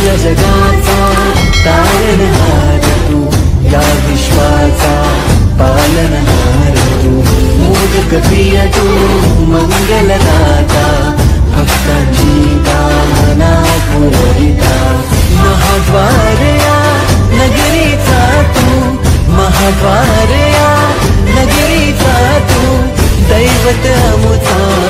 जगाचा तारणहार तू या विश्वाचा विश्वासा पालनहारतु मोदकपयतु मङ्गलदाता भक्ताजीताना पूरिता महद्वारया नगरे पातु महाद्वारया नगरीचा तू दैवत दैवतमुता